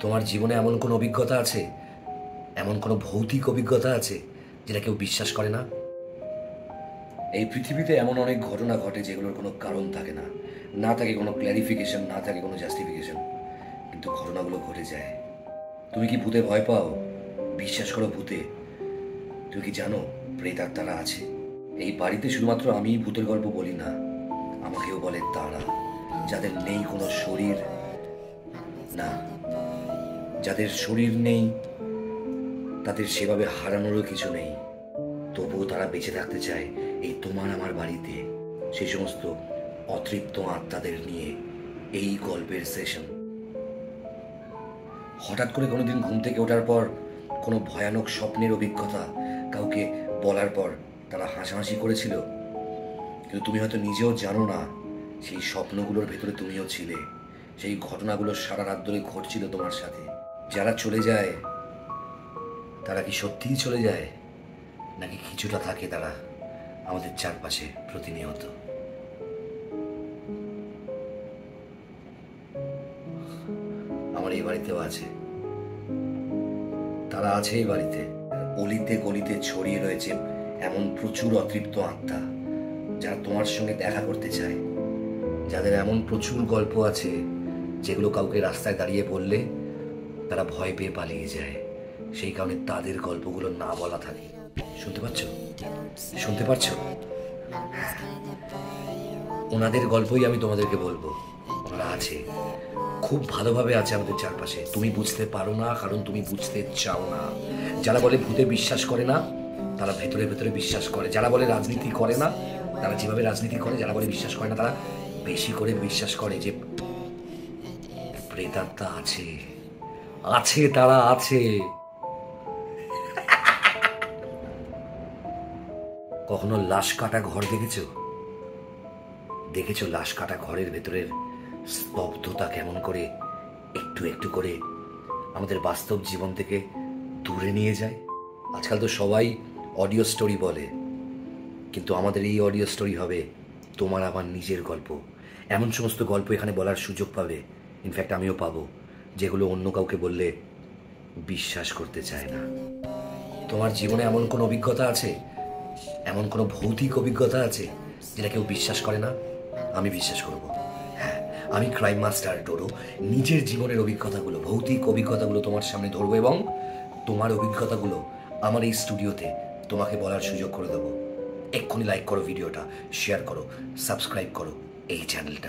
তোমার জীবনে এমন কোনো অভিজ্ঞতা আছে? এমন কোনো ভৌতিক অভিজ্ঞতা আছে যেটা কেউ বিশ্বাস করে না? এই পৃথিবীতে এমন অনেক ঘটনা ঘটে যেগুলোর কোনো কারণ থাকে না। না থাকে কোনো ক্ল্যারিফিকেশন না থাকে কোনো জাস্টিফিকেশন কিন্তু ঘটনাগুলো ঘটে যায়। তুমি কি ভূতে ভয় পাও? বিশ্বাস করো ভূতে। তুমি কি জানো প্রেতার তারা আছে? এই বাড়িতে শুধুমাত্র আমি ভূতের গল্প বলি না, আমাকেও বলে তারা, যাদের নেই কোনো শরীর। না যাদের শরীর নেই, তাদের সেভাবে হারানোরও কিছু নেই। তবুও তারা বেঁচে থাকতে চায় এই তোমার আমার বাড়িতে। সেই সমস্ত অতৃপ্ত আত্মাদের নিয়ে এই গল্পের সেশন হঠাৎ করে কোনোদিন ঘুম থেকে ওঠার পর কোনো ভয়ানক স্বপ্নের অভিজ্ঞতা কাউকে বলার পর তারা হাসাহাসি করেছিল। কিন্তু তুমি হয়তো নিজেও জানো না, সেই স্বপ্নগুলোর ভেতরে তুমিও ছিলে। সেই ঘটনাগুলো সারা রাত ধরে ঘটছিল তোমার সাথে। যারা চলে যায়, তারা কি সত্যিই চলে যায়? নাকি কিছুটা থাকে তারা আমাদের চারপাশে প্রতিনিয়ত? আমার এই বাড়িতেও আছে। তারা আছে এই বাড়িতে। অলিতে গলিতে ছড়িয়ে রয়েছে এমন প্রচুর অতৃপ্ত আত্মা যারা তোমার সঙ্গে দেখা করতে চায়। যাদের এমন প্রচুর গল্প আছে যেগুলো কাউকে রাস্তায় দাঁড়িয়ে বললে তারা ভয় পেয়ে পালিয়ে যায়। সেই কারণে তাদের গল্পগুলো না বলা থাকে শুনতে পাচ্ছ? শুনতে পারছ ওনাদের গল্পই আমি তোমাদেরকে বলব। ওনারা আছে। খুব ভালোভাবে আছে আমাদের চারপাশে। তুমি বুঝতে পারো না, কারণ তুমি বুঝতে চাও না। যারা বলে ভূতে বিশ্বাস করে না, তারা ভেতরে ভেতরে বিশ্বাস করে। যারা বলে রাজনীতি করে না, তারা যেভাবে রাজনীতি করে, যারা বলে বিশ্বাস করে না, তারা বেশি করে বিশ্বাস করে যে প্রেতাত্মা আছে। আছে, তারা আছে। কখনো লাশ কাটা ঘর দেখেছ? দেখেছ লাশ কাটা ঘরের ভেতরের স্তব্ধতা কেমন করে একটু একটু করে আমাদের বাস্তব জীবন থেকে দূরে নিয়ে যায়? আজকাল তো সবাই অডিও স্টোরি বলে, কিন্তু আমাদের এই অডিও স্টোরি হবে তোমার আমার নিজের গল্প। এমন সমস্ত গল্প এখানে বলার সুযোগ পাবে। ইনফ্যাক্ট আমিও পাবো। যেগুলো অন্য কাউকে বললে বিশ্বাস করতে চায় না। তোমার জীবনে এমন কোনো অভিজ্ঞতা আছে? এমন কোনো ভৌতিক অভিজ্ঞতা আছে যেটা কেউ বিশ্বাস করে না? আমি বিশ্বাস করব। হ্যাঁ আমি ক্রাইম মাস্টার ডোরো। নিজের জীবনের অভিজ্ঞতাগুলো, ভৌতিক অভিজ্ঞতাগুলো তোমার সামনে ধরবো এবং তোমার অভিজ্ঞতাগুলো আমার এই স্টুডিওতে তোমাকে বলার সুযোগ করে দেবো। এক্ষুনি লাইক করো ভিডিওটা শেয়ার করো সাবস্ক্রাইব করো এই চ্যানেলটা